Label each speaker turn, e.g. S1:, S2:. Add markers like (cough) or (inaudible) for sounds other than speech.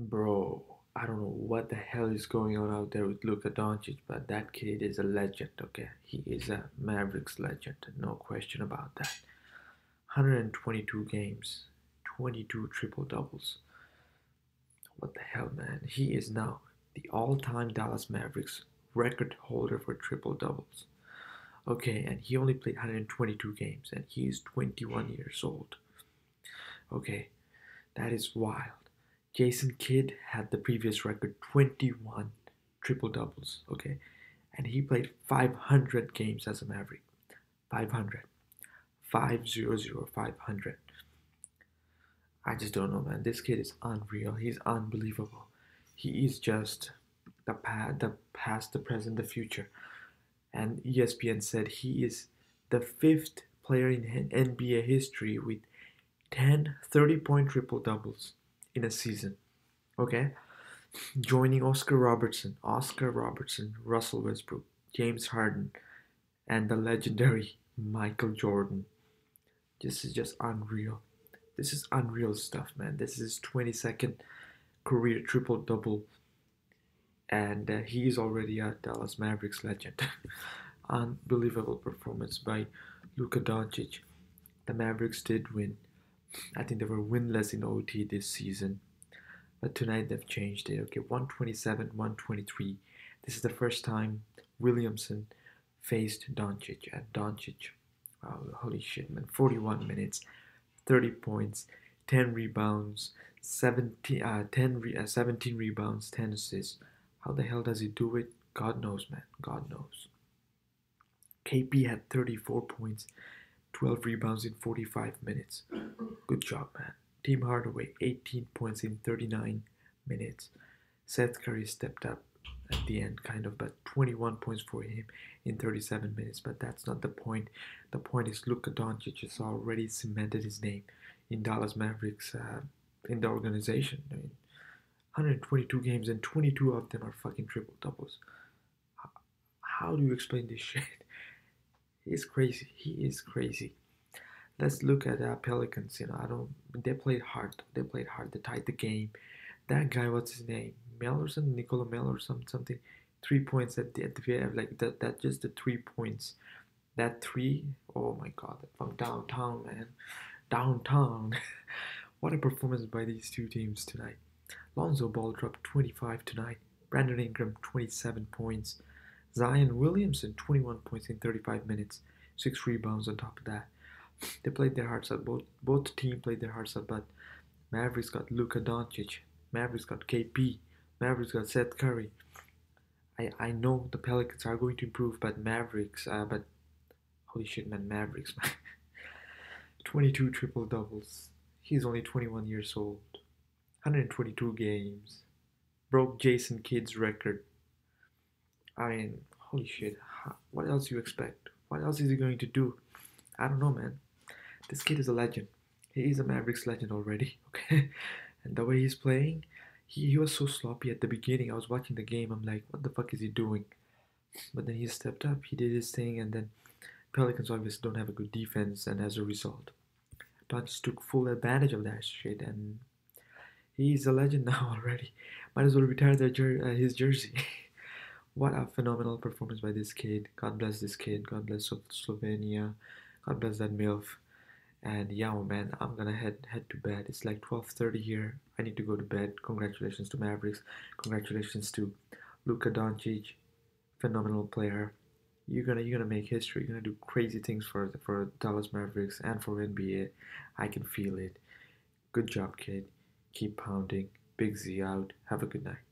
S1: Bro, I don't know what the hell is going on out there with Luka Doncic, but that kid is a legend, okay? He is a Mavericks legend, no question about that. 122 games, 22 triple doubles. What the hell, man? He is now the all time Dallas Mavericks record holder for triple doubles. Okay, and he only played 122 games, and he is 21 years old. Okay, that is wild. Jason Kidd had the previous record 21 triple doubles, okay? And he played 500 games as a Maverick. 500. 500, 500. I just don't know, man. This kid is unreal. He's unbelievable. He is just the past, the past, the present, the future. And ESPN said he is the fifth player in NBA history with 10 30 point triple doubles in a season. Okay? Joining Oscar Robertson, Oscar Robertson, Russell Westbrook, James Harden, and the legendary Michael Jordan. This is just unreal. This is unreal stuff, man. This is 22nd career triple double, and uh, he is already a Dallas Mavericks legend. (laughs) Unbelievable performance by Luka Doncic. The Mavericks did win I think they were winless in OT this season. But tonight they've changed it. Okay, 127, 123. This is the first time Williamson faced Doncic. And Doncic, wow, holy shit, man. 41 minutes, 30 points, 10 rebounds, 17, uh, 10 re- uh, 17 rebounds, 10 assists. How the hell does he do it? God knows, man. God knows. KP had 34 points, 12 rebounds in 45 minutes. Good job, man. Tim Hardaway, 18 points in 39 minutes. Seth Curry stepped up at the end, kind of, but 21 points for him in 37 minutes. But that's not the point. The point is Luka Doncic has already cemented his name in Dallas Mavericks uh, in the organization. I mean, 122 games and 22 of them are fucking triple doubles. How do you explain this (laughs) shit? He's crazy. He is crazy. Let's look at uh, Pelicans. You know, I don't. They played hard. They played hard. They tied the game. That guy, what's his name? Mellerson, Nicola Miller, some something. Three points at the at the like that. That just the three points. That three, oh my god, from downtown, man, downtown. (laughs) what a performance by these two teams tonight. Lonzo Ball dropped 25 tonight. Brandon Ingram 27 points. Zion Williamson, 21 points in 35 minutes, six rebounds on top of that. (laughs) They played their hearts out. Both both teams played their hearts out, but Mavericks got Luka Doncic, Mavericks got KP, Mavericks got Seth Curry. I I know the Pelicans are going to improve, but Mavericks, uh, but holy shit, man, Mavericks, man. (laughs) 22 triple doubles. He's only 21 years old. 122 games. Broke Jason Kidd's record I mean, holy shit. What else you expect? What else is he going to do? I don't know, man. This kid is a legend. He is a Mavericks legend already, (laughs) okay? And the way he's playing, he, he was so sloppy at the beginning. I was watching the game. I'm like, what the fuck is he doing? But then he stepped up. He did his thing, and then Pelicans obviously don't have a good defense, and as a result, Doncic took full advantage of that shit, and he's a legend (laughs) now already. Might as well retire jer- uh, his jersey. (laughs) What a phenomenal performance by this kid. God bless this kid. God bless Slovenia. God bless that MILF. And yeah, man, I'm gonna head head to bed. It's like 12:30 here. I need to go to bed. Congratulations to Mavericks. Congratulations to Luka Doncic, phenomenal player. You're gonna you're gonna make history. You're gonna do crazy things for for Dallas Mavericks and for NBA. I can feel it. Good job, kid. Keep pounding. Big Z out. Have a good night.